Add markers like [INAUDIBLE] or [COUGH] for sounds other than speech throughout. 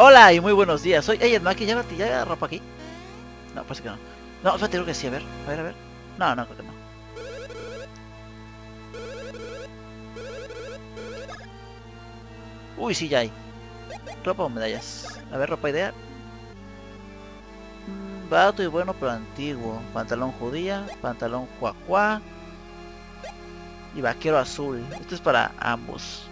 Hola y muy buenos días, soy Ey, Maki, ¿ya, ya ropa aquí? No, parece que no. No, espérate, que sí, a ver, a ver, a ver. No, no, creo que no. Uy, sí, ya hay. ¿Ropa o medallas? A ver, ropa idea. Mm, y bueno, pero antiguo. Pantalón judía, pantalón cuacuá. Y vaquero azul. Esto es para ambos.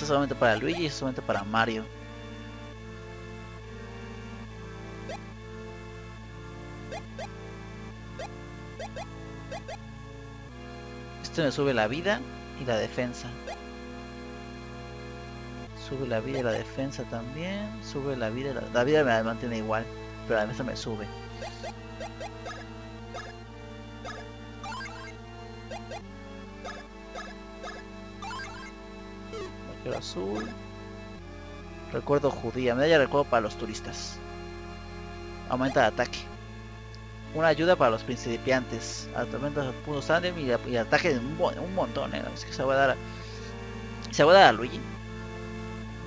Esto es solamente para Luigi y es solamente para Mario. Esto me sube la vida y la defensa. Sube la vida y la defensa también. Sube la vida y la... La vida me mantiene igual, pero la defensa me sube. Vaquero azul. Recuerdo judía. Medalla de recuerdo para los turistas. Aumenta el ataque. Una ayuda para los principiantes. Aumenta puntos tandem y, y ataque un, un montón. ¿eh? Es que se va a dar a... Se va a dar a Luigi.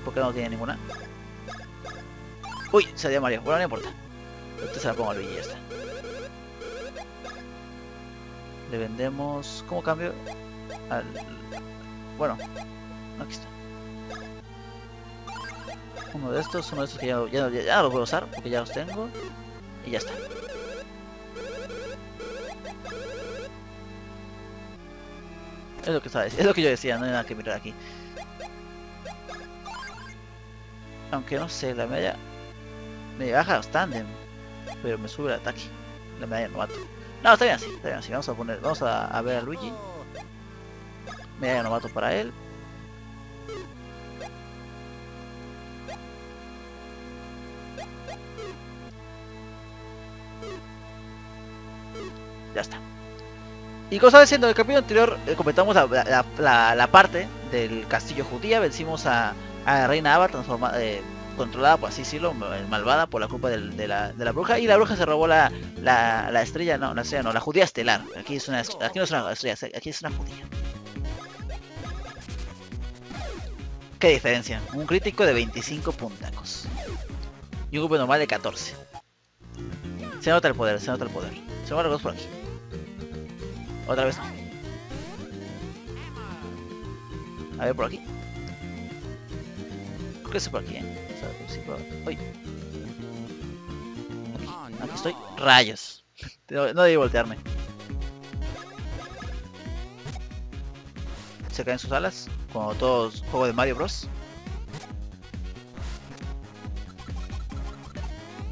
Porque no tiene ninguna. Uy, salió Mario. Bueno, no importa. Esta se la pongo a Luigi y ya está. Le vendemos... ¿Cómo cambio? Al... Bueno, aquí está. Uno de estos, uno de estos que ya, ya, los voy a usar porque ya los tengo. Y ya está. Es lo que sabes, es lo que yo decía, no hay nada que mirar aquí. Aunque no sé, la medalla me baja los tandem, pero me sube el ataque. La medalla novato. No, está bien así, está bien así. Vamos a poner, vamos a, a ver a Luigi. Medalla novato para él. Y como estaba diciendo, en el capítulo anterior eh, comentamos la, parte del castillo judía, vencimos a, a reina Ava, eh, controlada, por así decirlo, ma- malvada por la culpa de, la, bruja, y la bruja se robó la, la, la estrella, no, la estrella no, la judía estelar. Aquí, es una, aquí no es una estrella, aquí es una judía. ¿Qué diferencia? Un crítico de 25 puntacos. Y un grupo normal de 14. Se nota el poder, se nota el poder. Se van los dos por aquí. Otra vez no. A ver por aquí. Creo que es por aquí, eh. Uy. Aquí, aquí estoy. Rayos. [LAUGHS] No, no debí voltearme. Se caen sus alas. Como todo juego de Mario Bros.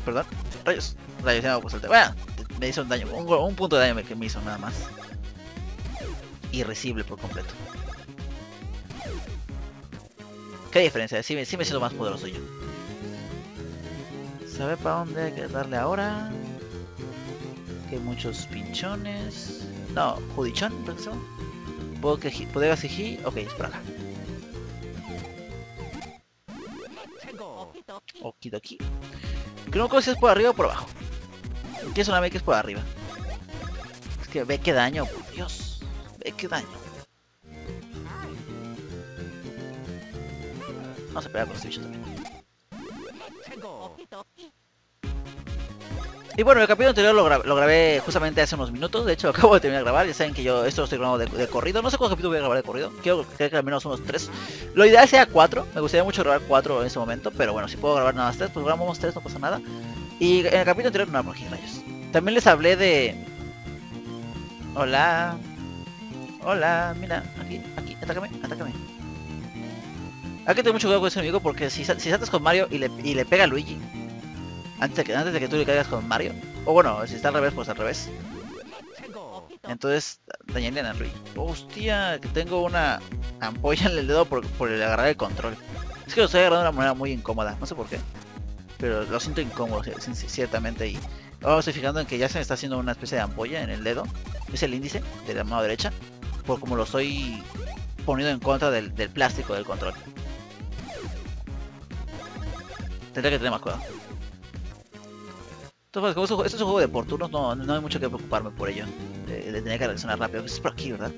Perdón. Rayos. Rayos, ya me puse el Bueno, me hizo un daño. Un, un punto de daño que me hizo nada más. Irresible por completo. ¿Qué diferencia? Sí, sí me siento más poderoso yo. ¿Sabe para dónde hay que darle ahora? Que muchos pinchones. No, judichón, creo que llama. Bodega-. Ok, es por acá. Okidoki. Creo que si es por arriba o por abajo. Quiero sonarme que es por arriba. Es que ve qué daño, daño. Vamos a con bicho también. Y bueno, el capítulo anterior lo, gra- lo grabé justamente hace unos minutos. De hecho, [LAUGHS] acabo de terminar de grabar. Ya saben que yo esto lo estoy grabando de, corrido. No sé cuántos capítulos voy a grabar de corrido. Quiero que al menos unos tres. Lo ideal sea cuatro. Me gustaría mucho grabar cuatro en este momento. Pero bueno, si puedo grabar nada más tres, pues grabamos tres, no pasa nada. Y en el capítulo anterior, no, por aquí, rayos. También les hablé de. Hola. Hola, mira, aquí, aquí, atácame, atácame. Hay que tener mucho cuidado con ese enemigo porque si, si saltas con Mario y le, y le pega a Luigi, antes de, que, antes de que tú le caigas con Mario, o bueno, si está al revés, pues al revés, entonces dañarían a Luigi. Hostia, que tengo una ampolla en el dedo por, por el agarrar el control. Es que lo estoy agarrando de una manera muy incómoda, no sé por qué, pero lo siento incómodo, ci- ci- ciertamente, y ahora me estoy fijando en que ya se me está haciendo una especie de ampolla en el dedo, es el índice de la mano derecha, por como lo estoy poniendo en contra del, plástico del control. Tendré que tener más cuidado. Entonces, como esto, es un juego de por no, no hay mucho que preocuparme por ello. De, tener que reaccionar rápido. Es por aquí, ¿verdad?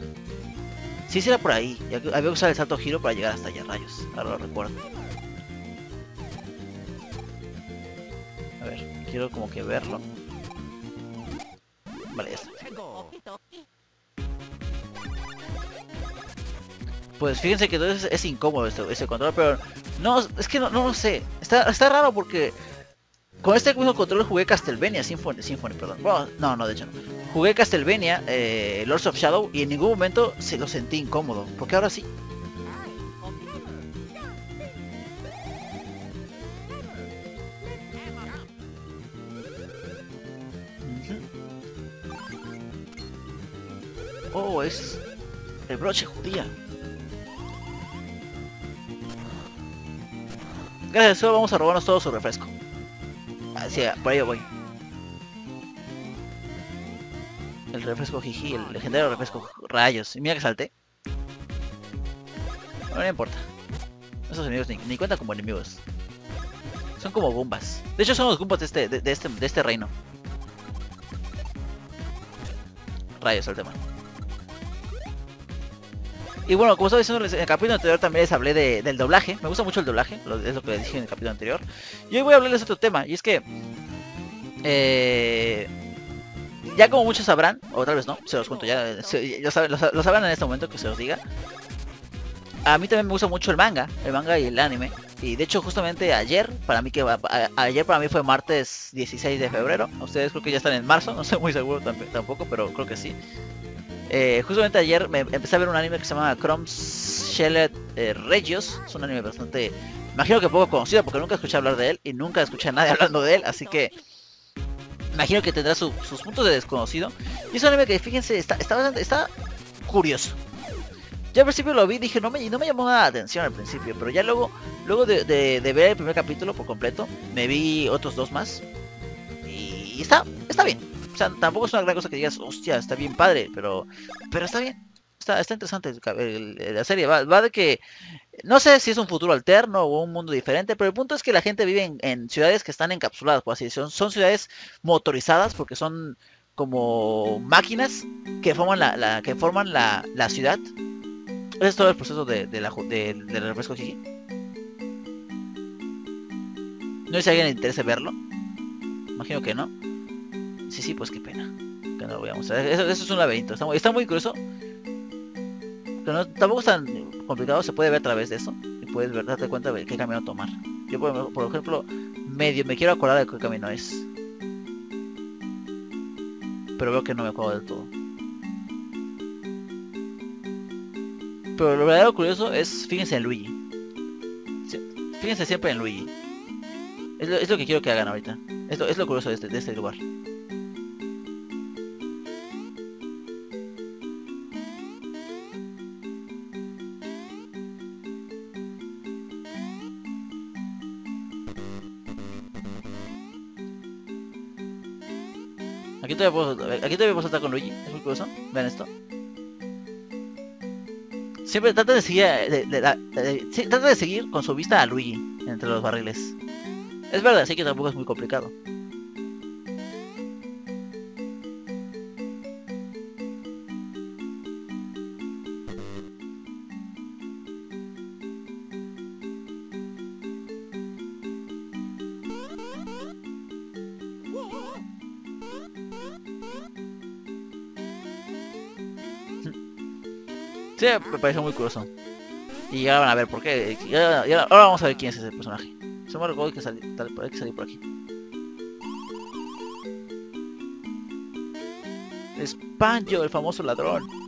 Sí, sí era por ahí. Había que usar el salto giro para llegar hasta allá, rayos. Ahora lo recuerdo. A ver, quiero como que verlo. Pues fíjense que entonces es incómodo este, este control, pero no, es que no, no lo sé. Está, está raro porque con este mismo control jugué Castlevania, Symphony, Symphony, perdón. Bueno, no, no, de hecho no. Jugué Castlevania, eh, Lords of Shadow, y en ningún momento se lo sentí incómodo. Porque ahora sí. Oh, es el broche judía. Gracias, solo vamos a robarnos todo su refresco. Así, por ahí voy. El refresco jiji, el legendario refresco rayos. Y mira que salté. No, importa. Esos enemigos ni, ni cuentan como enemigos. Son como gumbas. De hecho son los gumbas de este, de, este, de este reino. Rayos el tema. Y bueno, como estaba diciendo en el capítulo anterior también les hablé de- del doblaje. Me gusta mucho el doblaje, es lo que les dije en el capítulo anterior. Y hoy voy a hablarles de otro tema, y es que... eh, ya como muchos sabrán, o tal vez no, se los cuento ya, se- saben, lo lo sabrán en este momento que se los diga. A mí también me gusta mucho el manga, el manga y el anime. Y de hecho justamente ayer, para mí que a- ayer para mí fue martes 16 de febrero. Ustedes creo que ya están en marzo, no estoy muy seguro tamp- tampoco, pero creo que sí. Eh, justamente ayer me empecé a ver un anime que se llama Crumbs Shelled eh, Regios. Es un anime bastante, imagino que poco conocido porque nunca escuché hablar de él y nunca escuché a nadie [LAUGHS] hablando de él, así que imagino que tendrá su- sus puntos de desconocido. Y es un anime que fíjense, está, está, bastante- está curioso. Yo al principio lo vi, dije, no me, no me llamó nada la atención al principio, pero ya luego, luego de- de ver el primer capítulo por completo, me vi otros dos más. Y está, está bien. O sea, tampoco es una gran cosa que digas, hostia, está bien padre, pero, pero está bien. Está, está interesante la serie. Va, de que, no sé si es un futuro alterno o un mundo diferente, pero el punto es que la gente vive en, ciudades que están encapsuladas, por así decirlo. Son ciudades motorizadas porque son como máquinas que forman la, que forman la, la ciudad. Ese es todo el proceso de, de la, del refresco Jiji. No sé si a alguien le interesa verlo. Imagino que no. Sí, sí, pues qué pena. Que no lo voy a mostrar. Eso, eso es un laberinto. Está muy, está muy curioso. Pero no- tampoco es tan complicado. Se puede ver a través de eso. Y puedes ver, darte cuenta de qué camino tomar. Yo, por, ejemplo, medio me quiero acordar de qué camino es. Pero veo que no me acuerdo del todo. Pero lo verdadero curioso es, fíjense en Luigi. Fíjense siempre en Luigi. Es lo, que quiero que hagan ahorita. Es lo, es lo curioso de este, de este lugar. Puedo, aquí todavía puedo saltar con Luigi. Es muy curioso. Vean esto. Siempre trata de seguir, eh, trata de seguir con su vista a Luigi entre los barriles. Es verdad, así que tampoco es muy complicado. Me parece muy curioso. Y ya van a ver por qué. Y ahora, vamos a ver quién es ese personaje. Se me olvidó que salir, hay que salir por aquí. Es Pancho, el famoso ladrón.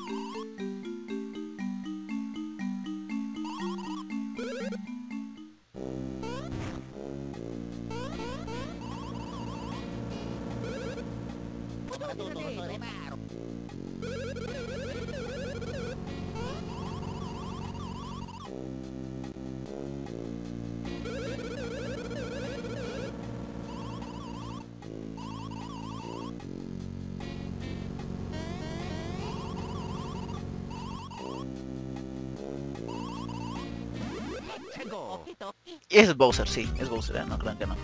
Es Bowser, sí, es Bowser, ¿eh? no crean que no.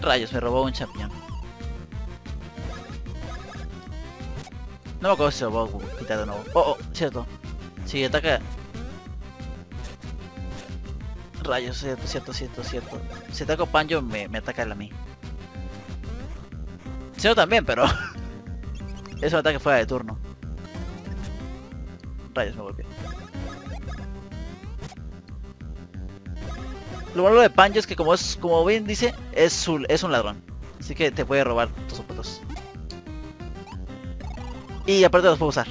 Rayos, me robó un champiñón. No me acuerdo si se lo puedo quitar de nuevo. Oh, oh, cierto. Si ataca... Rayos, cierto, cierto, cierto, cierto. Si ataco Panjo me, me ataca él a mí. No también, pero... [LAUGHS] es un ataque fuera de turno. Rayos, me golpeé. Lo malo de Panjo es que como es, como bien dice, es, un, es un ladrón. Así que te puede robar tus objetos. Y aparte los puedo usar.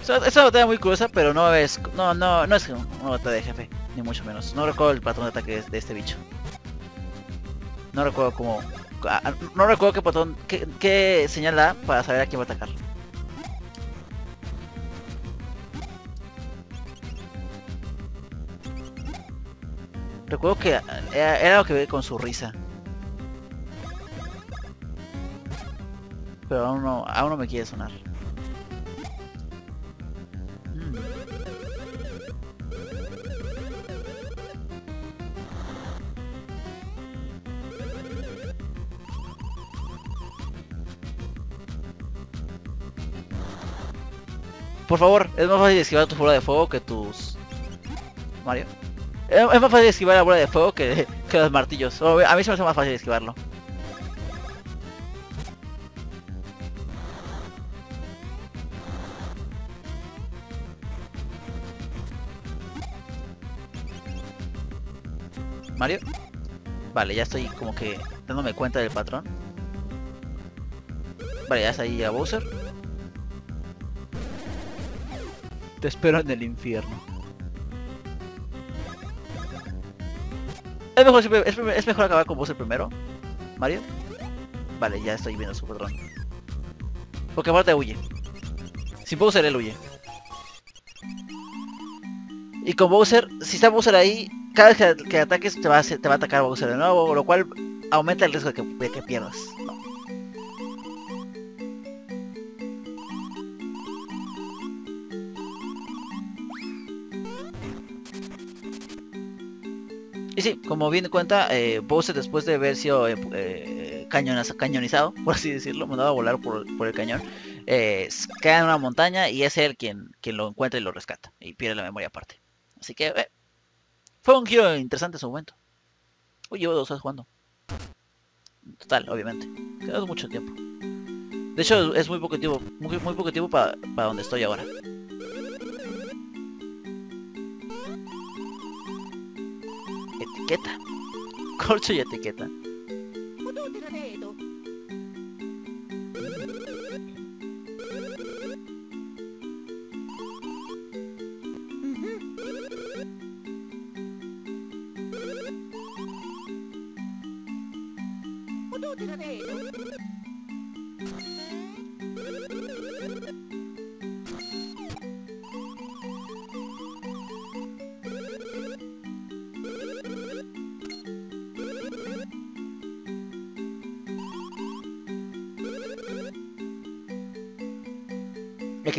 Es una batalla muy curiosa, pero no es. No, no, no es una batalla de jefe, ni mucho menos. No recuerdo el patrón de ataque de, este bicho. No recuerdo cómo. Ah, no recuerdo qué patrón. Qué, qué señal da para saber a quién va a atacar. Recuerdo que era, era lo que ve con su risa. Pero aún no, aún no me quiere sonar. Por favor, es más fácil esquivar tu bola de fuego que tus... Mario. Es, más fácil esquivar la bola de fuego que, [LAUGHS] que los martillos. a mí se me hace más fácil esquivarlo. Mario. Vale, ya estoy como que dándome cuenta del patrón. Vale, ya está ahí a Bowser. Espero en el infierno. Es mejor, es, mejor acabar con Bowser primero, Mario. Vale, ya estoy viendo su patrón. Porque aparte huye. Sin Bowser él huye. Y con Bowser, si está Bowser ahí, cada vez que, ataques te va, a, te va a atacar Bowser de nuevo, lo cual aumenta el riesgo de que pierdas. Sí, como bien cuenta, eh, después de haber sido eh, eh cañonizado, [LAUGHS] por así decirlo, mandado a volar por, el cañón, eh, en una montaña y es él quien, quien lo encuentra y lo rescata. Y pierde la memoria aparte. Así que eh, fue un giro interesante en su momento. Uy, llevo dos horas jugando. Total, obviamente. Quedó mucho tiempo. De hecho, es muy poco tiempo, muy, muy poco tiempo para donde estoy ahora. Etiqueta. [LAUGHS] Corcho y etiqueta.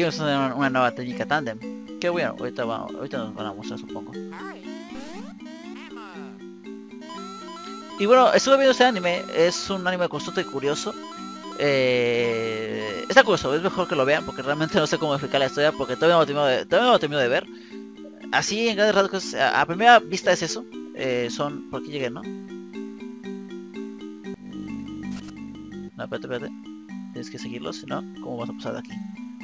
A una, nueva técnica tandem. Qué bueno, ahorita, vamos, nos van a mostrar supongo. Y bueno, estuve viendo este anime, es un anime constante y curioso. Eh, está curioso, es mejor que lo vean porque realmente no sé cómo explicar la historia porque todavía no lo he terminado de, de ver. Así en grandes rasgos, a, primera vista es eso. Eh, son, por aquí llegué, ¿no? No, espérate, espérate. Tienes que seguirlos, si no, ¿cómo vas a pasar de aquí?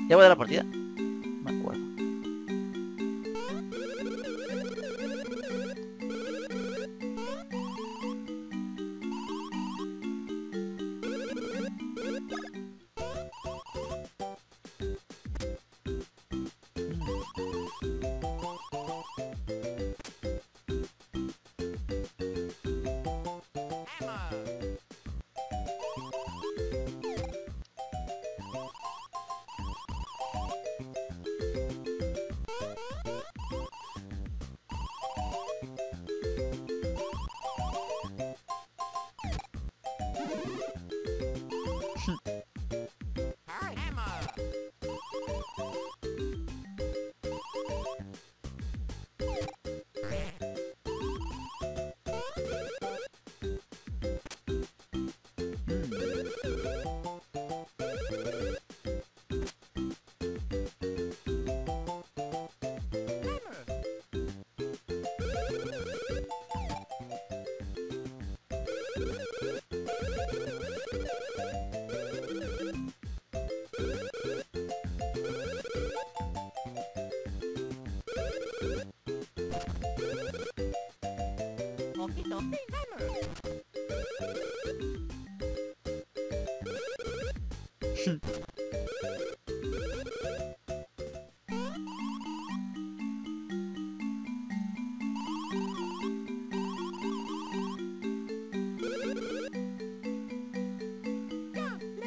¿Ya voy a la partida? Me acuerdo.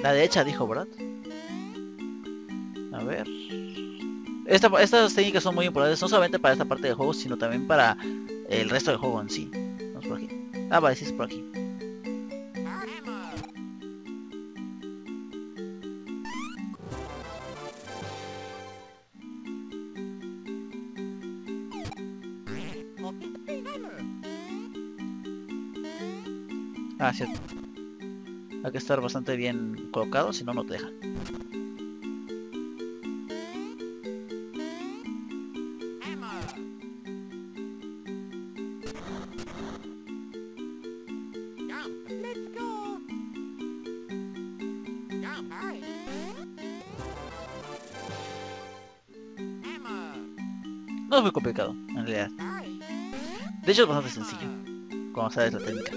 La derecha dijo, ¿verdad? A ver. Esta, estas técnicas son muy importantes, no solamente para esta parte del juego, sino también para el resto del juego en sí. Vamos por aquí. Ah, vale, sí es por aquí. Ah, cierto. Hay que estar bastante bien colocado, si no, no te dejan. No es muy complicado, en realidad. De hecho es bastante sencillo, cuando sabes la técnica.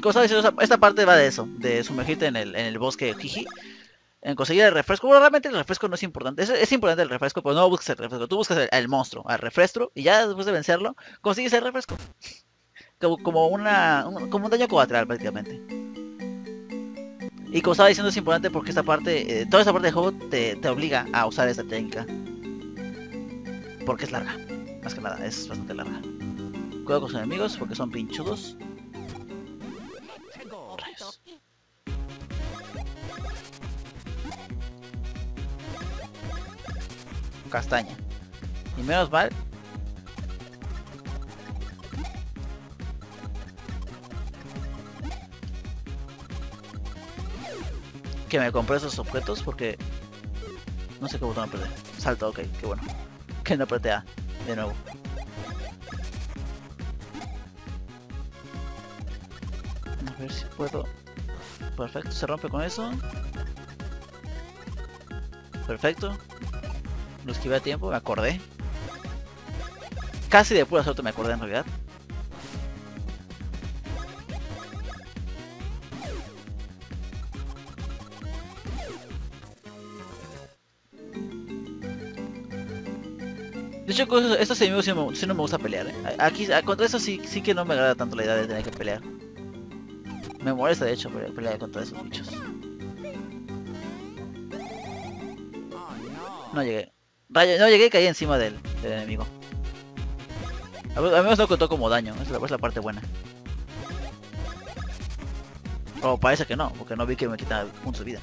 Y sabes, esta parte va de eso, de sumergirte en el, en el bosque Jiji. En conseguir el refresco. Bueno, realmente el refresco no es importante. Es, importante el refresco, pero no busques el refresco. Tú buscas el, el monstruo, al refresco, y ya después de vencerlo, consigues el refresco. Como, como, una, un, como un daño colateral prácticamente. Y como estaba diciendo es importante porque esta parte, eh, toda esta parte del juego te, te obliga a usar esta técnica. Porque es larga. Más que nada, es bastante larga. Cuidado con sus enemigos porque son pinchudos. Castaña. Y menos mal. Que me compré esos objetos porque no sé qué botón apreté. Salta, ok, qué bueno. [LAUGHS] Que no apreté A de nuevo. A ver si puedo. Perfecto, se rompe con eso. Perfecto. Lo esquivé a tiempo, me acordé. Casi de pura suerte me acordé en realidad. De hecho, con estos enemigos sí, sí no me gusta pelear. ¿eh? Aquí, contra eso sí, sí que no me agrada tanto la idea de tener que pelear. Me molesta de hecho pelear contra esos bichos. No llegué. No llegué y caí encima del, enemigo. A mí no contó como daño, esa es la parte buena. O parece que no, porque no vi que me quitaba puntos de vida.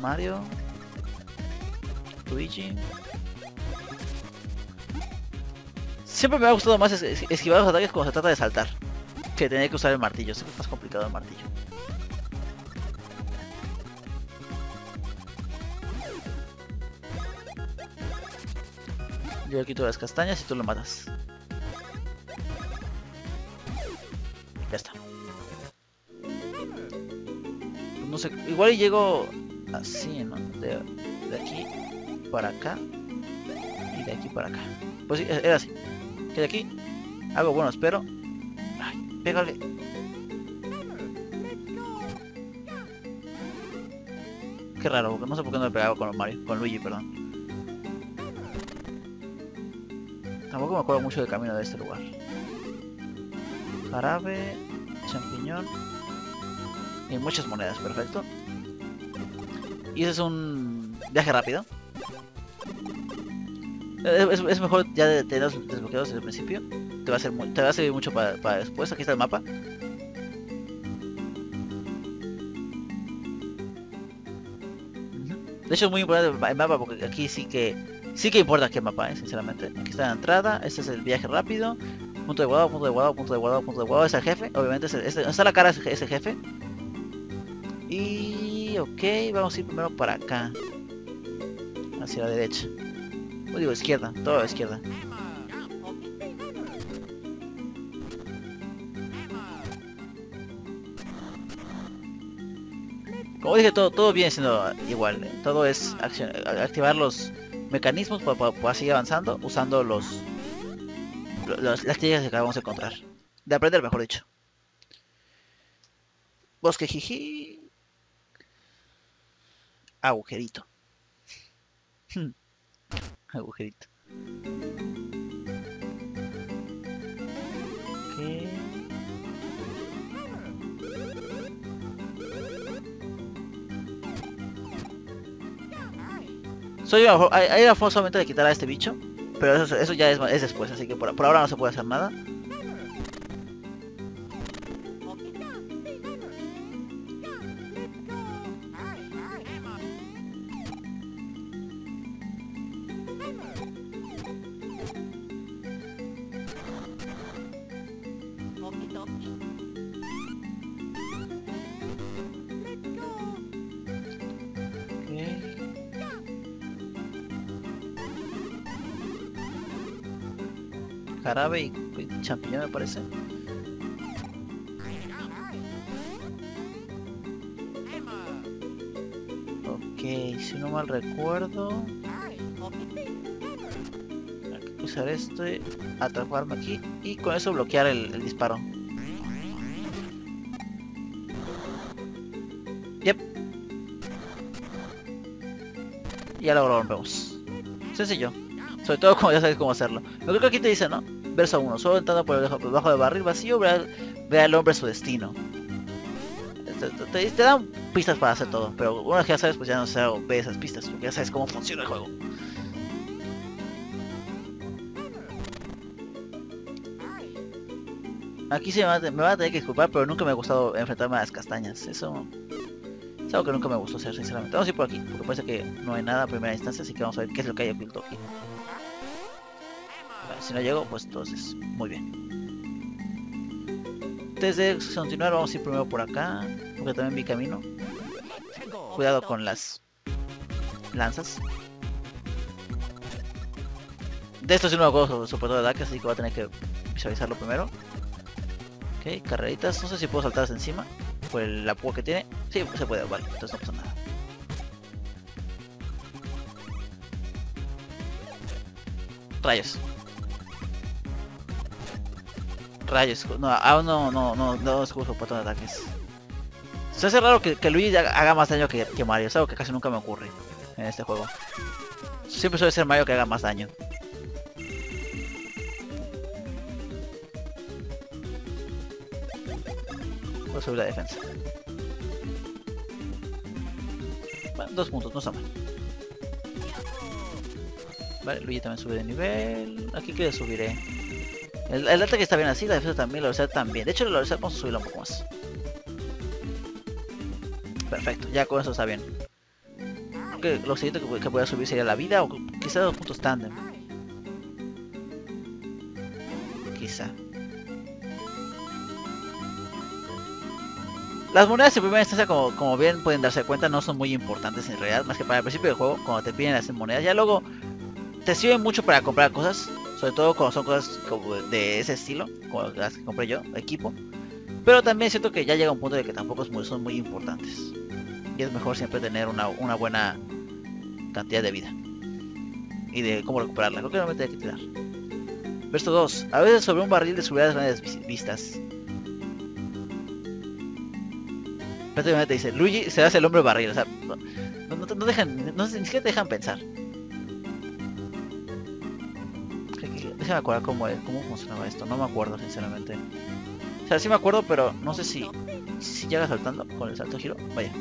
Mario. Luigi. Siempre me ha gustado más es es esquivar los ataques cuando se trata de saltar. Que tener que usar el martillo, siempre es más complicado el martillo. Yo le quito las castañas y tú lo matas. Ya está. Pues no sé, igual llego así, ¿no? De, de aquí para acá y de aquí para acá. Pues sí, era así. Que de aquí hago bueno, espero. Ay, pégale. Qué raro, no sé por qué no le pegaba con Mario, con Luigi, perdón. Tampoco me acuerdo mucho del camino de este lugar. Jarabe, champiñón y muchas monedas, perfecto. Y ese es un viaje rápido. Es, mejor ya de desbloqueados desde el principio. Te va a, ser te va a servir mucho para, para después. Aquí está el mapa. De hecho es muy importante el mapa porque aquí sí que sí que importa qué mapa es, sinceramente. Aquí está la entrada, este es el viaje rápido. Punto de guardado, punto de guardado, punto de guardado, punto de guardado. Es el jefe, obviamente. Es el, es, está la cara ese, ese jefe. Y ok, vamos a ir primero para acá. Hacia la derecha. O digo izquierda, todo a la izquierda. Como dije, todo, todo viene siendo igual. ¿eh? Todo es activar los mecanismos para, seguir avanzando usando los, las técnicas que acabamos de encontrar. De aprender, mejor dicho. Bosque jiji. Agujerito. Agujerito. Soy hay, la forma de quitar a este bicho, pero eso, ya es, es, después, así que por ahora no se puede hacer nada. Jarabe y, champiñón me parece. Ok, si no mal recuerdo... Hay que usar esto, atraparme aquí y con eso bloquear el, disparo. Yep. Ya lo rompemos. Sencillo. Sobre todo como ya sabes cómo hacerlo. Lo creo que aquí te dice, ¿no? Verso 1. Solo entrando por debajo del barril vacío, ve, al hombre su destino. Te, dan pistas para hacer todo, pero una vez que ya sabes, pues ya no sé, ve esas pistas, porque ya sabes cómo funciona el juego. Aquí se me va, me va a tener que disculpar, pero nunca me ha gustado enfrentarme a las castañas. Eso es algo que nunca me gustó hacer, sinceramente. Vamos a ir por aquí, porque parece que no hay nada a primera instancia, así que vamos a ver qué es lo que hay oculto aquí no llego, pues entonces, muy bien. Antes de continuar, vamos a ir primero por acá, porque también vi camino. Cuidado con las lanzas. De esto sí no me acuerdo sobre todo de DAC, así que voy a tener que visualizarlo primero. Ok, carreritas, no sé si puedo saltarse encima por la púa que tiene. Sí, se puede, vale, entonces no pasa nada. Rayos. Rayos, no, aún no, no, no, no escucho por de ataques. Se hace raro que, que Luigi haga más daño que, que, Mario, es algo que casi nunca me ocurre en este juego. Siempre suele ser Mario que haga más daño. Voy a subir la defensa. Bueno, dos puntos, no está mal. Vale, Luigi también sube de nivel. Aquí que subiré. El, el ataque está bien así, la defensa también, la velocidad también. De hecho, la velocidad vamos a subirla un poco más. Perfecto, ya con eso está bien. Que lo siguiente que, que pueda subir sería la vida o quizá dos puntos tándem. Quizá. Las monedas en primera instancia, como, como bien pueden darse cuenta, no son muy importantes en realidad, más que para el principio del juego, cuando te piden hacer monedas. Ya luego te sirven mucho para comprar cosas, sobre todo cuando son cosas como de ese estilo, como las que compré yo, equipo. Pero también siento que ya llega un punto de que tampoco son muy importantes. Y es mejor siempre tener una, buena cantidad de vida. Y de cómo recuperarla. Creo que me tengo que tirar. Verso 2. A veces sobre un barril de seguridad grandes vistas. Prácticamente dice, Luigi se hace el hombre barril. O sea, no, dejan, no, ni siquiera te dejan pensar. Déjame acordar cómo, cómo funcionaba esto. No me acuerdo, sinceramente. O sea, sí me acuerdo, pero no sé si, si llega saltando con el salto giro. Vaya.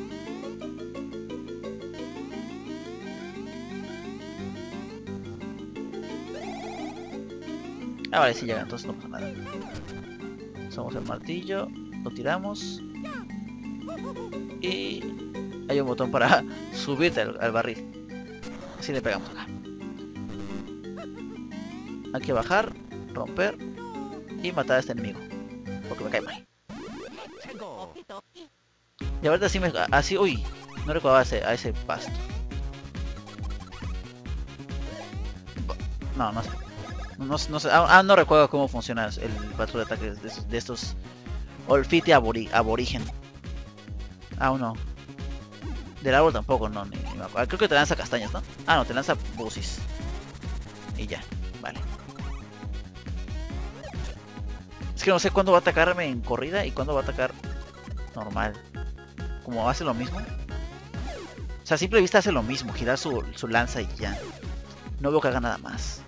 Ah, vale, sí llega, entonces no pasa nada. Usamos el martillo, lo tiramos. Y hay un botón para [LAUGHS] subirte al barril. Así le pegamos acá. Hay que bajar, romper y matar a este enemigo. Porque me cae mal. Y ahorita así me... Así... Uy, no recordaba ese, a ese pasto. No, no sé. No, no sé. Ah, no recuerdo cómo funciona el patrón de ataque de, estos... Olfite aborigen. Aún no. Del árbol tampoco, no, ni, me acuerdo. Creo que te lanza castañas, ¿no? Ah, no, te lanza busis. Y ya, Es que no sé cuándo va a atacarme en corrida y cuándo va a atacar normal. Como hace lo mismo. O sea, simple vista hace lo mismo, girar su, su lanza y ya. No veo que haga nada más.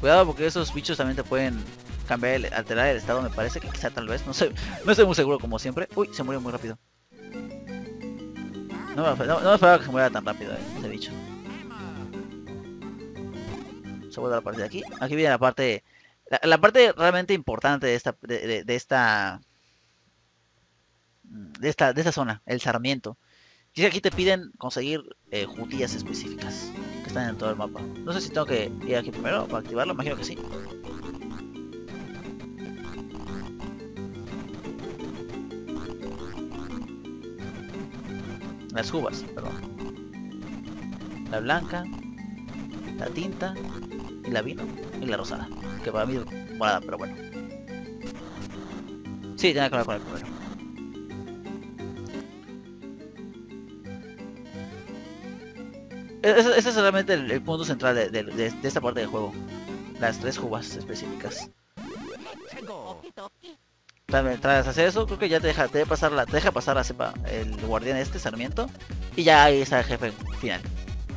Cuidado porque esos bichos también te pueden cambiar, el- alterar el estado, me parece que quizá tal vez, no sé, [LAUGHS] no estoy muy seguro como siempre. Uy, se murió muy rápido. No me, no, esperaba que se muriera tan rápido eh, ese bicho. Se vuelve a la parte de aquí. Aquí viene la parte, la, parte realmente importante de esta, de, esta, de esta, de esta zona, el sarmiento. Y aquí te piden conseguir eh, jutillas específicas que están en todo el mapa. No sé si tengo que ir aquí primero para activarlo, imagino que sí. Las uvas, perdón. La blanca, la tinta y la vino y la rosada. Que para mí es morada, pero bueno. Sí, tiene que ver con el primero. Ese, es realmente el, punto central de, esta parte del juego. Las tres uvas específicas. Tras, tras hacer eso, creo que ya te deja, te deja pasar la, te deja pasar la cepa, el guardián este, Sarmiento. Y ya ahí está el jefe final.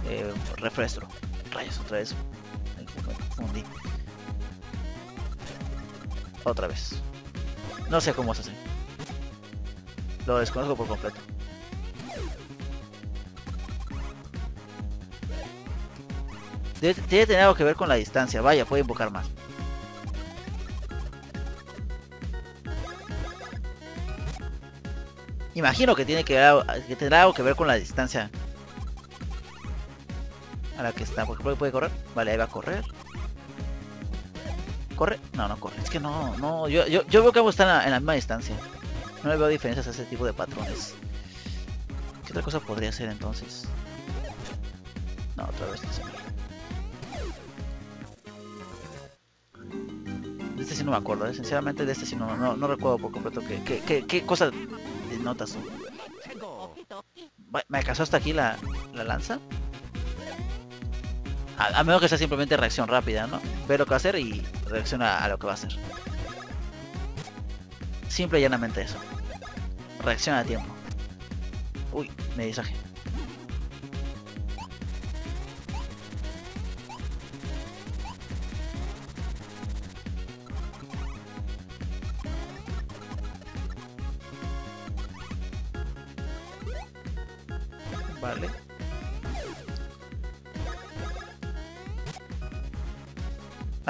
Eh, refresco. Rayos, otra vez. Otra vez. No sé cómo se hace. Lo desconozco por completo. Debe, debe tener algo que ver con la distancia. Vaya, puede invocar más. Imagino que tiene que, ver algo- que ver con la distancia a la que está. Porque puede, puede correr. Vale, ahí va a correr. ¿Corre? No, no corre. Es que no, no. Yo, yo, yo veo que ambos están en la, misma distancia. No le veo diferencias a ese tipo de patrones. ¿Qué otra cosa podría ser entonces? No, otra vez De este sí no me acuerdo, ¿eh? sinceramente de este sí no, no, no recuerdo por completo qué, qué, qué, qué cosa notas tú. ¿Me alcanzó hasta aquí la, la lanza? A, menos que sea simplemente reacción rápida, ¿no? Ve lo que hacer y reacciona a lo que va a hacer. Simple y llanamente eso. Reacciona a tiempo. Uy, me distraje.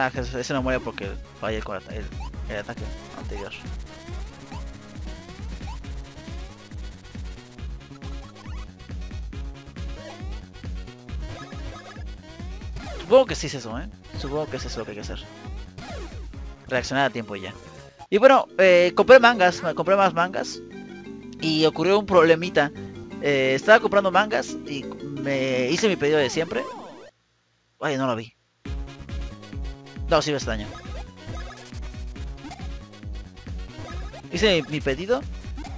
Ah, ese no muere porque falla cora- el, el ataque anterior. Supongo que sí es eso, ¿eh? Supongo que es eso lo que hay que hacer. Reaccionar a tiempo ya. Y bueno, eh, compré mangas, compré más mangas. Y ocurrió un problemita. Eh, estaba comprando mangas y me hice mi pedido de siempre. Ay, no lo vi. No, sí me extraño. Hice mi, pedido,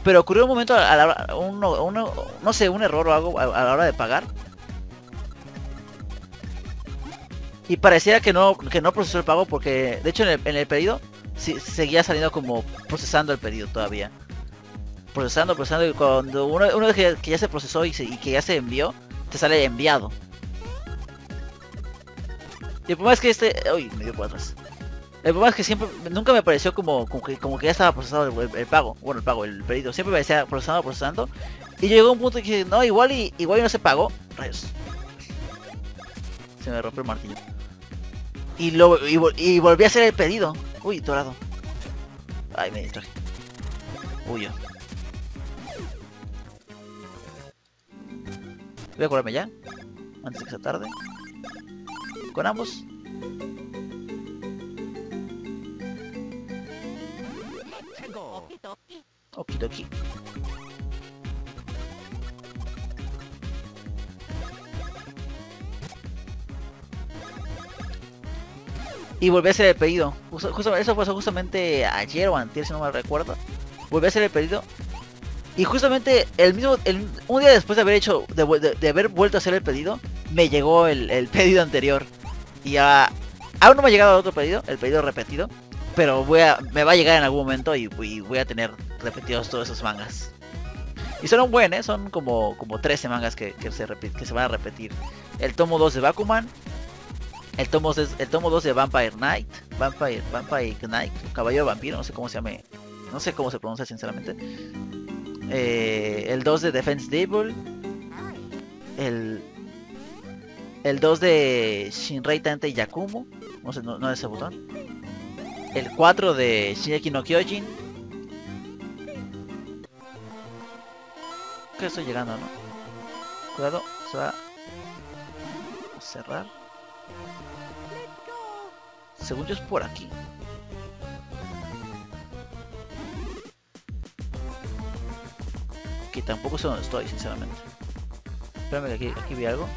pero ocurrió un momento a la hora, no sé, un error o algo a, la hora de pagar. Y pareciera que no, que no procesó el pago porque, de hecho, en el, pedido seguía saliendo como procesando el pedido todavía. Procesando, procesando, y cuando uno, uno que, ya se procesó y, y que ya se envió, te sale enviado. Y el problema es que este... Uy, me dio por atrás. El problema es que siempre, nunca me pareció como, como, que, como que ya estaba procesado el, pago. Bueno, el pago, el pedido. Siempre me decía procesando, procesando. Y llegó un punto que dije, no, igual y, igual no se pagó. Rayos. Se me rompió el martillo. Y, lo, y volví a hacer el pedido. Uy, dorado. Ay, me distraje. Huyo. Voy a curarme ya. Antes de que sea tarde. Con ambos. Okidoki. Y volví a hacer el pedido. Justo- eso fue justamente ayer o antier, si no me recuerdo. volví a hacer el pedido. Y justamente el mismo, un día después de haber hecho, de, haber vuelto a hacer el pedido, me llegó el, [LAUGHS] pedido anterior. Y a, aún no me ha llegado otro pedido, el pedido repetido. Pero voy a, me va a llegar en algún momento y, voy a tener repetidos todos esos mangas. Y son un buen, ¿eh? Son como, como 13 mangas que, se que se van a repetir. El tomo 2 de Bakuman. El tomo, el tomo 2 de Vampire Knight. Vampire, Vampire Knight. Caballero Vampiro, no sé cómo se llame. No sé cómo se pronuncia sinceramente. Eh, el 2 de Defense Devil. El, el 2 de Shinrei Tante Yakumo. No sé, no, no es ese botón. El 4 de Shingeki no Kyojin. Que estoy llegando, ¿no? Cuidado, se va a cerrar. Según yo es por aquí. Que tampoco sé dónde estoy, sinceramente. Espérame que aquí vi algo.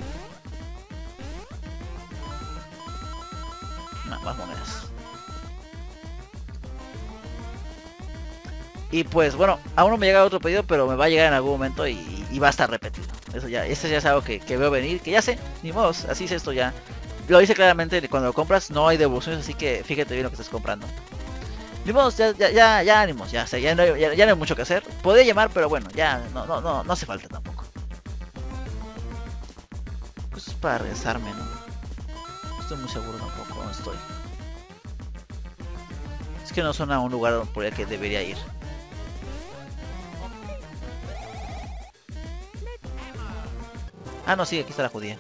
Monedas. Y pues bueno, aún no me llega otro pedido, pero me va a llegar en algún momento y, va a estar repetido. Eso ya, eso ya es algo que, veo venir, que ya sé, ni modo, así es esto ya. Lo dice claramente, cuando lo compras no hay devoluciones, así que fíjate bien lo que estás comprando. Ni modo, ya, ya, ya, ya ánimos, ya, ya, no hay, mucho que hacer. Podría llamar, pero bueno, ya no, no, no, no hace falta tampoco. Pues es para regresarme, ¿no? Estoy muy seguro tampoco, no estoy. Es que no suena a un lugar por el que debería ir. Ah, no, sí, aquí está la judía.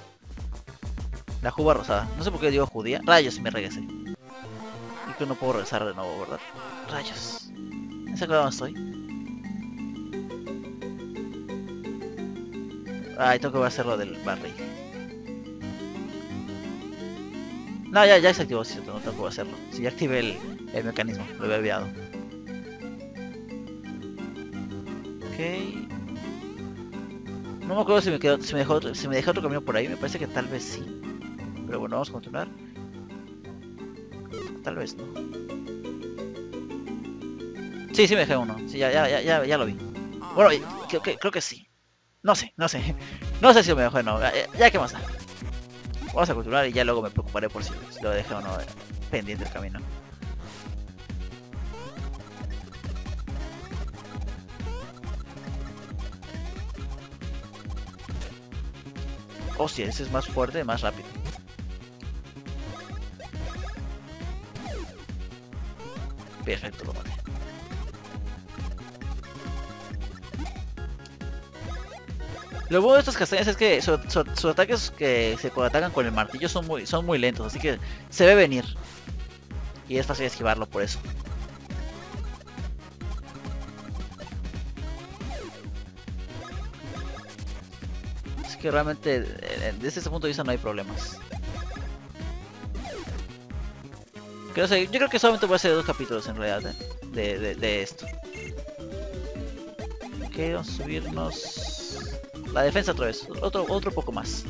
La juba rosada. No sé por qué digo judía. Rayos, me regresé. Y que no puedo regresar de nuevo, ¿verdad? Rayos. ¿En serio dónde estoy? Ay, tengo que hacer lo del barril. No, ya, ya se activó, cierto, no tengo que hacerlo. Si ya activé el, el mecanismo, lo había olvidado. Ok. No me acuerdo si me, quedó, si me, dejó, otro, si me dejó otro camino por ahí, me parece que tal vez sí. Pero bueno, vamos a continuar. Tal vez no. Sí, sí me dejé uno. Sí, ya, ya, ya, ya, lo vi. Bueno, creo que, creo que sí. No sé, no sé. [LAUGHS] No sé si me dejó o no. Ya, ya que más da. Vamos a continuar y ya luego me preocuparé por si, lo dejé o no pendiente el camino. Hostia, ese es más fuerte, más rápido. Lo bueno de estas castañas es que sus ataques que se atacan con el martillo son muy, son muy lentos, así que se ve venir. Y es fácil esquivarlo por eso. que realmente eh, desde ese punto de vista no hay problemas. yo creo que solamente voy a hacer dos capítulos en realidad ¿eh? de, esto. Ok, vamos a subirnos la defensa otra vez, otro, otro poco más.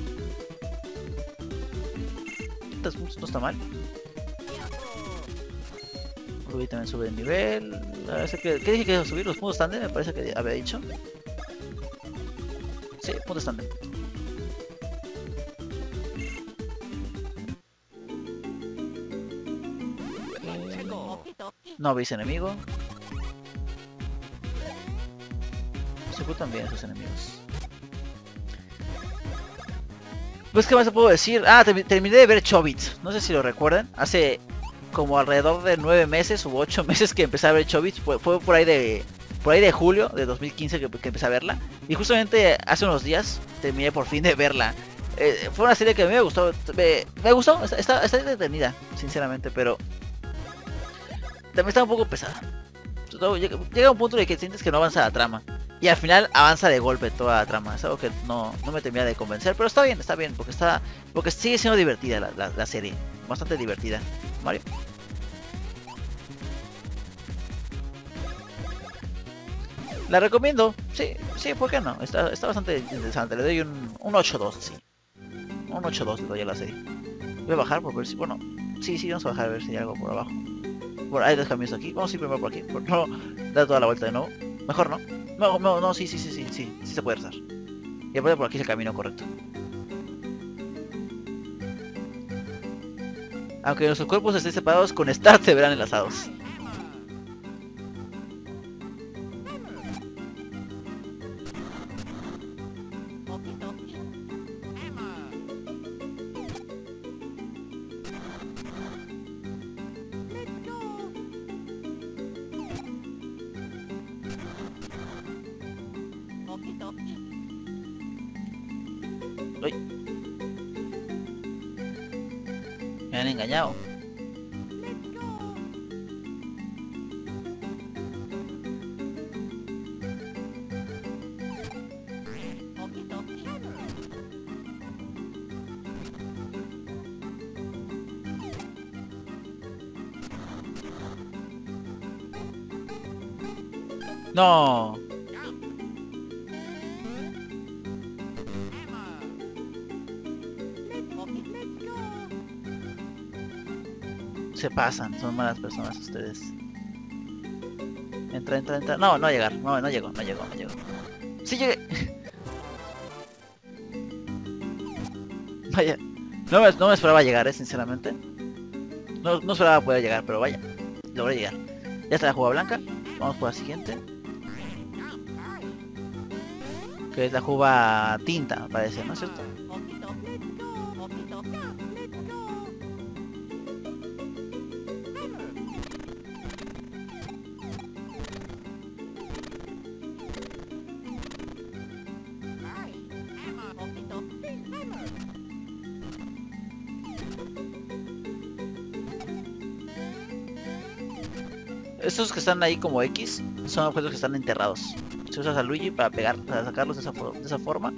No está mal. Ruby también sube de nivel. ¿Qué dije que iba a subir? Los puntos estándar, me parece que había dicho. Sí, puntos estándar. No veis enemigo. Se ocultan bien esos enemigos. Pues qué más puedo decir. Ah, terminé de ver Chobits. No sé si lo recuerdan. Hace como alrededor de nueve meses u ocho [LAUGHS] meses que empecé a ver Chobits. Fue, por ahí de por ahí de julio de 2015 que, empecé a verla. Y justamente hace unos días terminé por fin de verla. Eh, fue una serie que a mí me gustó. Me, gustó, está, está, entretenida, sinceramente, pero también está un poco pesada. Llega, un punto el que sientes que no avanza la trama. Y al final avanza de golpe toda la trama. Es algo que no, me termina de convencer. Pero está bien, está bien. Porque está. Porque sigue siendo divertida la, serie. Bastante divertida. Mario. La recomiendo. Sí, sí, ¿por qué no? Está, bastante interesante. Le doy un, un 8-2, sí. Un 8-2 le doy a la serie. Voy a bajar por ver si... Bueno, sí, sí, vamos a bajar a ver si hay algo por abajo. Bueno, hay dos caminos aquí. Vamos a ir primero por aquí. Por no, dar toda la vuelta de nuevo. Mejor no. No, no, no, sí, sí, sí, sí, sí, sí se puede rezar. Y aparte por aquí es el camino correcto. Aunque nuestros cuerpos estén separados, con Start se verán enlazados. Han engañado. No. Se pasan, son malas personas ustedes. Entra, entra, entra. No, no va a llegar. No, no llegó, no llegó, no llegó. Sí llegué. [LAUGHS] Vaya. No me, no me esperaba llegar, eh, sinceramente. No, no esperaba poder llegar, pero vaya. Logré llegar. Ya está la jugada blanca. Vamos por la siguiente. Que es la juba tinta, parece, ¿no es cierto? Estos que están ahí como X son objetos que están enterrados. Si usas a Luigi para pegar, para sacarlos de esa, forma,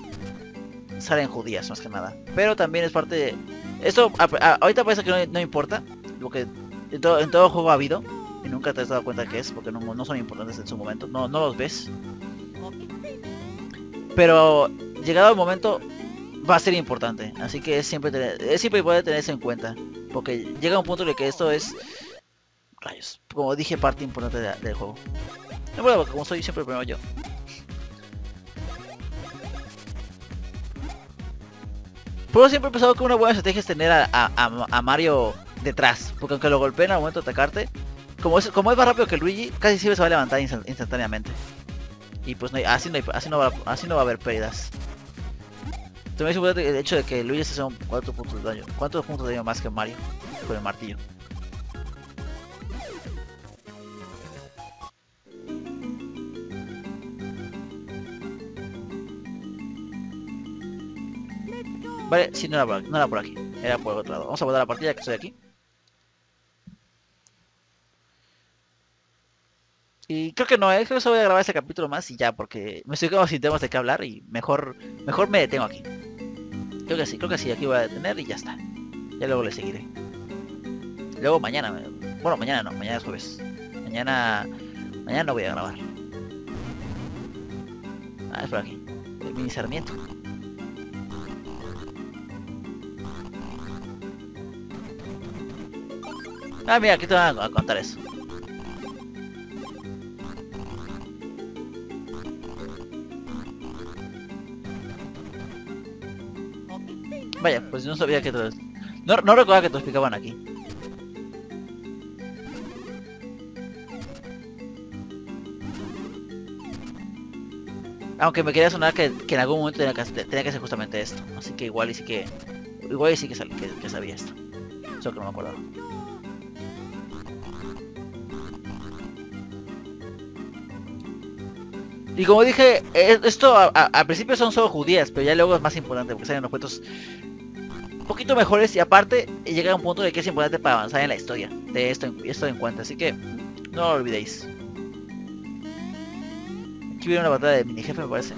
salen judías más que nada. Pero también es parte de... Esto ahorita parece que no, importa, lo que en todo, juego ha habido, y nunca te has dado cuenta que es, porque no, son importantes en su momento, no, los ves. Pero llegado el momento va a ser importante, así que es siempre, tener, es siempre puede tenerse en cuenta, porque llega un punto en el que esto es rayos, como dije, parte importante de- del juego. No bueno, porque como soy siempre primero yo. Pero siempre he pensado que una buena estrategia es tener a, a- a- Mario detrás, porque aunque lo golpeen al momento de atacarte, como es, como es más rápido que Luigi, casi siempre se va a levantar instan- instantáneamente. Y pues no hay- así, no hay- así, no va, así no va a haber pérdidas. También es importante el hecho de que Luigi se son 4 puntos de daño. ¿Cuántos puntos de daño más que Mario con el martillo? Vale, sí, no era, por, no era por aquí, era por el otro lado. Vamos a a la partida que estoy aquí. Y creo que no, eh, creo que solo voy a grabar este capítulo más y ya, porque me estoy quedando sin temas de qué hablar y mejor, mejor me detengo aquí. Creo que sí, creo que sí, aquí voy a detener y ya está. Ya luego le seguiré. Luego mañana, bueno, mañana no, mañana es jueves. Mañana, mañana no voy a grabar. Ah, es por aquí. El mini Sarmiento. Ah, mira, aquí te van a contar eso. Vaya, pues no sabía que todo... No, no recordaba que te explicaban aquí. Aunque me quería sonar que, en algún momento tenía que, tenía que hacer justamente esto. Así que igual y sí que... Igual y sí que sabía esto. Solo que no me acordaba. Y como dije, eh, esto a- al principio son solo judías, pero ya luego es más importante porque salen objetos un poquito mejores y aparte llega a un punto de que es importante para avanzar en la historia de esto, esto en cuenta, así que no lo olvidéis. Aquí viene una batalla de mini jefe me parece.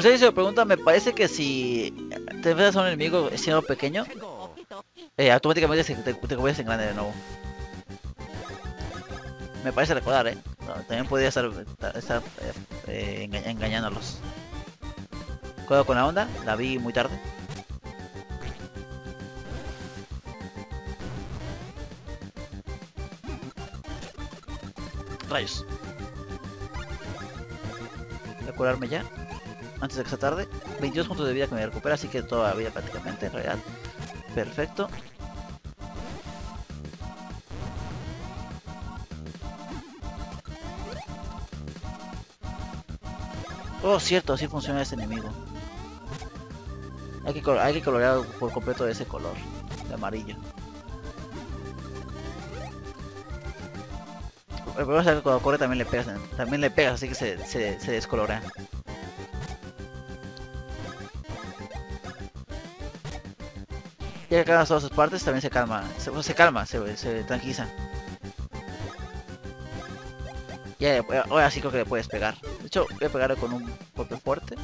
Pues ahí se me pregunta, me parece que si te enfrentas a un enemigo siendo pequeño, eh, automáticamente se- te, te conviertes en grande de nuevo. Me parece recordar, eh. También podría estar, eh, enga- engañándolos. Cuidado con la onda, la vi muy tarde. Rayos. Voy a curarme ya. Antes de que sea tarde. 22 puntos de vida que me recupera, así que toda la vida prácticamente en realidad. Perfecto. Oh, cierto, así funciona ese enemigo. Hay que, hay que colorear por completo ese color, de amarillo. El problema es que cuando corre también le pegas, también le pegas, así que se, se, se descolorea. Ya que calmas todas sus partes, también se calma, se, se calma, se, se tranquiliza. Ya, eh, ahora sí creo que le puedes pegar. De hecho, voy a pegarle con un golpe fuerte.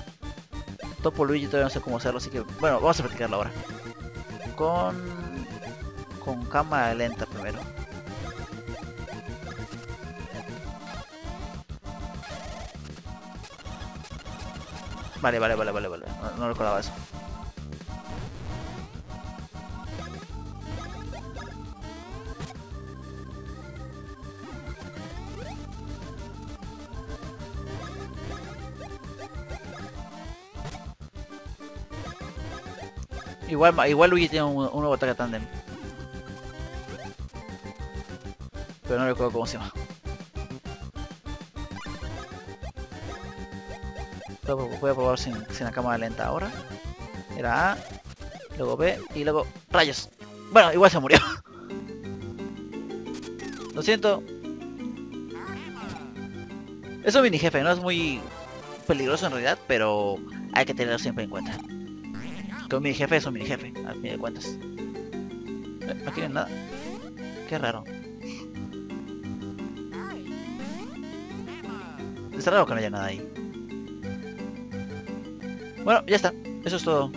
Topo Luigi todavía no sé cómo hacerlo, así que bueno, vamos a practicarlo ahora. Con con cámara lenta primero. Vale, vale, vale, vale, vale. No, no recordaba eso. Igual, igual Luigi tiene un, un nuevo ataque tandem. Pero no recuerdo cómo se llama. Voy a probar sin, sin la cámara lenta ahora. Era A, luego B y luego rayos. Bueno, igual se murió. [LAUGHS] Lo siento. Es un mini jefe, no es muy peligroso en realidad, pero hay que tenerlo siempre en cuenta. Mini jefe es un mini jefe, al fin de cuentas. Eh, No quieren nada. Qué raro. Está raro que no haya nada ahí. Bueno, ya está. Eso es todo.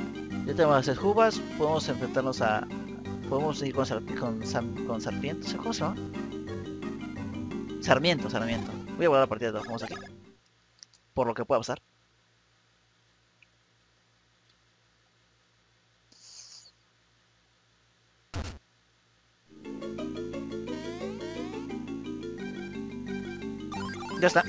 Ya tenemos las seis juvas. Podemos enfrentarnos a... Podemos ir con, Sarp- con, con Sarmiento. ¿Cómo se llama? Sarmiento, Sarmiento. Voy a guardar la partida de todos modos aquí. Por lo que pueda pasar. Ya está.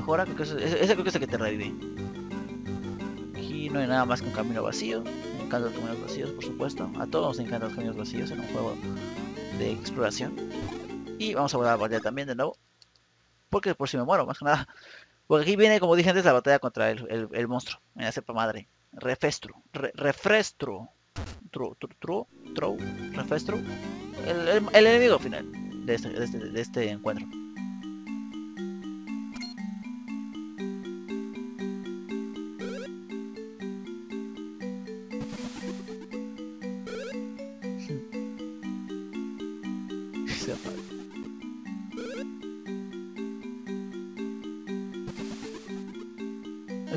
Mejora, creo que ese, ese- creo que es el que te revive. Aquí no hay nada más que un camino vacío. Me encantan los caminos vacíos, por supuesto. A todos nos encantan los caminos vacíos en un juego de exploración. Y vamos a guardar la batalla también de nuevo. Porque por si me muero, más que nada. Porque aquí viene, como dije antes, la batalla contra el, el, monstruo. En la cepa madre. Refestro. Re- refrestro. Tru, tru, tru, refestro. El- el enemigo final de este, de este, de este encuentro.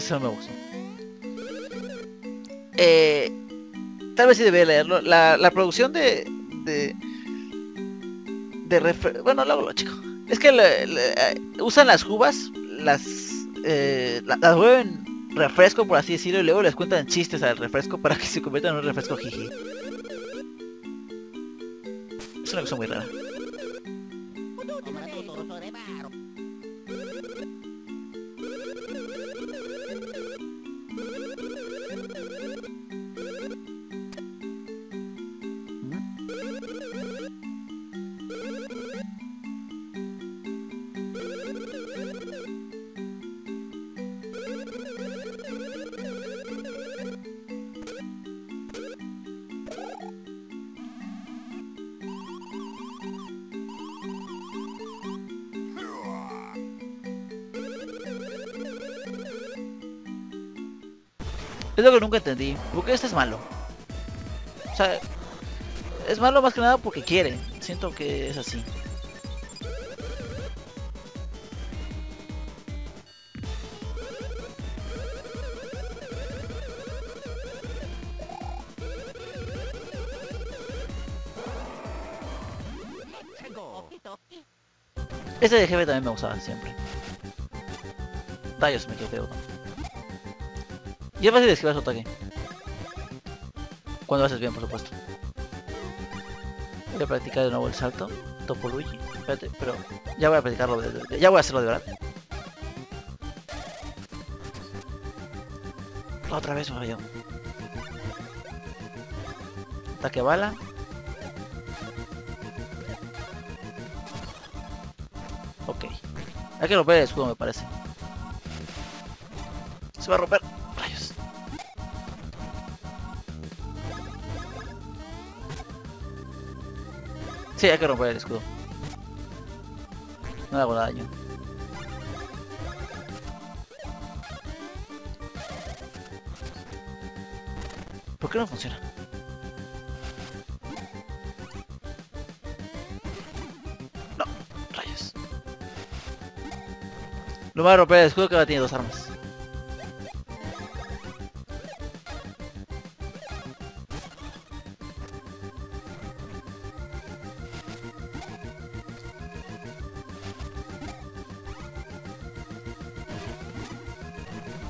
Eso me gustó. Eh, tal vez sí debería leerlo. La, la producción de. de. de refre- Bueno, luego lo chico. Es que eh, usan las uvas, las. eh, la- las vuelven refresco, por así decirlo, y luego les cuentan chistes al refresco para que se convierta en un refresco jiji. Es una cosa muy rara. Es lo que nunca entendí. ¿Por qué este es malo? O sea, es malo más que nada porque quiere. Siento que es así. Este de jefe también me gustaba siempre. Rayos, me equivoqué uno. Y es fácil esquivar su ataque. Cuando lo haces bien, por supuesto. Voy a practicar de nuevo el salto. Topo Luigi. Espérate, pero ya voy a practicarlo. De, de, ya voy a hacerlo de verdad. Otra vez me falló. Ataque bala. Ok. Hay que romper el escudo, me parece. Se va a romper. Sí, hay que romper el escudo. No le hago daño. ¿Por qué no funciona? No, rayos. Lo va a romper el escudo que ahora tiene dos armas.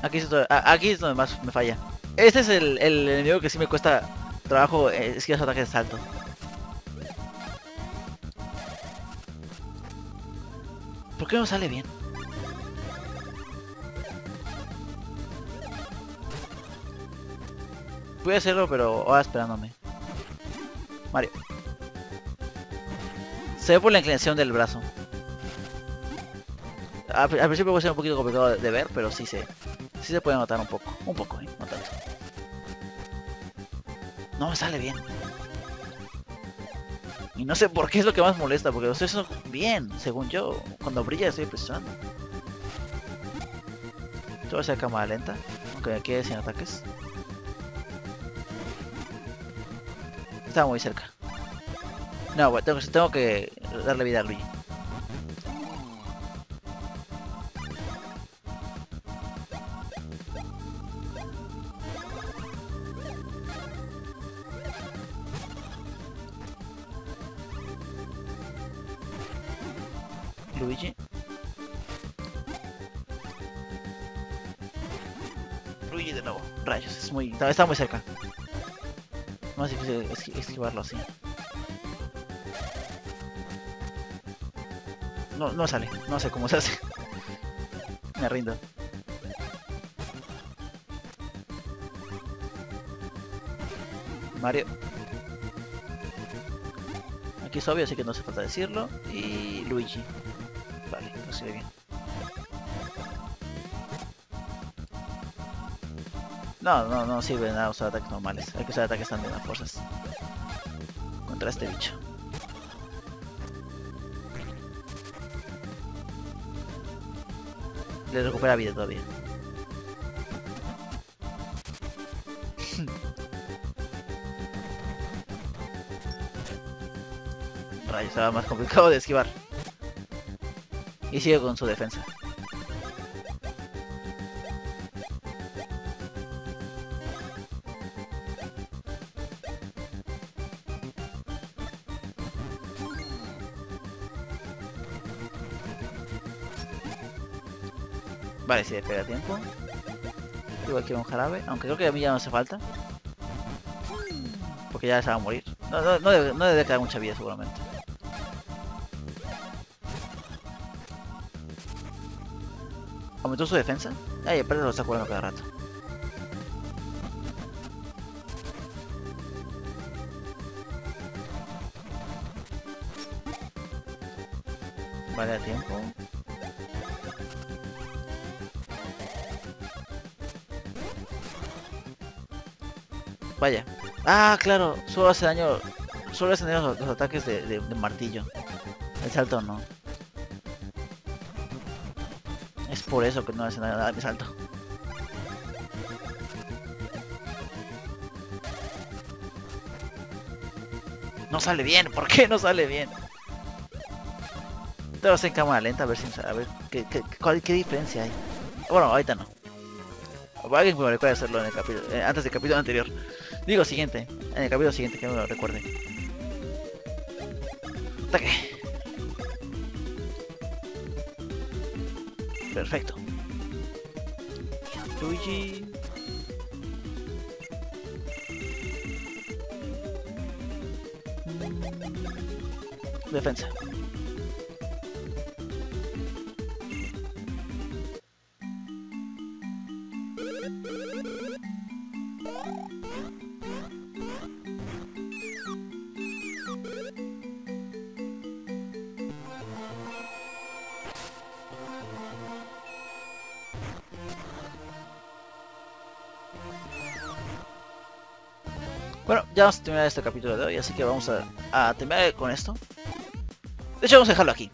Aquí es, donde, más me falla. Este es el, enemigo que sí me cuesta trabajo eh, esquivar su ataque de salto. ¿Por qué no sale bien? Voy a hacerlo, pero ahora esperándome. Mario. Se ve por la inclinación del brazo. Al, principio puede ser un poquito complicado de, de ver, pero sí se, sí se puede notar un poco. Un poco, ¿eh? No tanto. No me sale bien. Y no sé por qué es lo que más molesta, porque lo estoy haciendo bien, según yo. Cuando brilla estoy presionando. Esto va a ser cámara lenta, aunque me quede sin ataques. Estaba muy cerca. No, tengo, tengo que darle vida a. Luigi. Está, muy cerca. Más difícil esqui- esquivarlo así. No, no sale. No sé cómo se hace. [LAUGHS] Me rindo. Mario. Aquí es obvio, así que no hace falta decirlo. Y Luigi. Vale, no se ve bien. No, no, no sirve de nada usar ataques normales. Hay que usar ataques también a fuerzas. Contra este bicho. Le recupera vida todavía. [LAUGHS] Rayos, será más complicado de esquivar. Y sigue con su defensa. Si le pega a tiempo. Igual quiero un jarabe, aunque creo que a mí ya no hace falta. Porque ya se va a morir. No, no, debe, no debe quedar mucha vida seguramente. ¿Aumentó su defensa? Ay, aparte lo está curando cada rato. Vale, a tiempo. Vaya. Ah, claro. Solo hace daño. Solo hace daño los, ataques de, martillo. El salto no. Es por eso que no hace nada de salto. No sale bien. ¿Por qué no sale bien? Te vas en cámara lenta a ver si a ver qué, cuál, qué diferencia hay. Bueno, ahorita no. Alguien me recuerda hacerlo en el capítulo, eh, antes del capítulo anterior. Digo siguiente, en el capítulo siguiente que me lo recuerde. Ataque. Perfecto. Luigi. Defensa. Vamos a terminar este capítulo de hoy, así que vamos a, terminar con esto. De hecho, vamos a dejarlo aquí.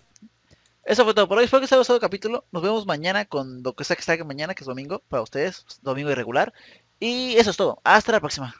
Eso fue todo por hoy. Espero que os haya gustado el capítulo. Nos vemos mañana con lo que sea que salga mañana, que es domingo, para ustedes, domingo irregular. Y eso es todo. Hasta la próxima.